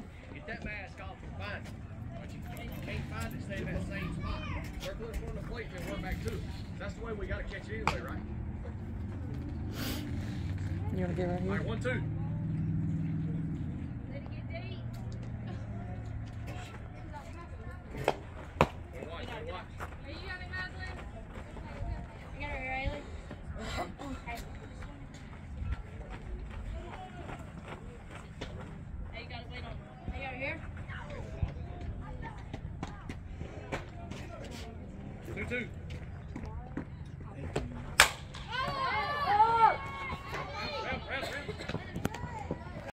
that mask off and find it. But you, you can't find it, stay in that same spot. Circle it in front of the plate and then work back to it. That's the way we gotta catch it anyway, right? You want to get right here? right, one, two. Gotta watch, gotta watch. Two, two.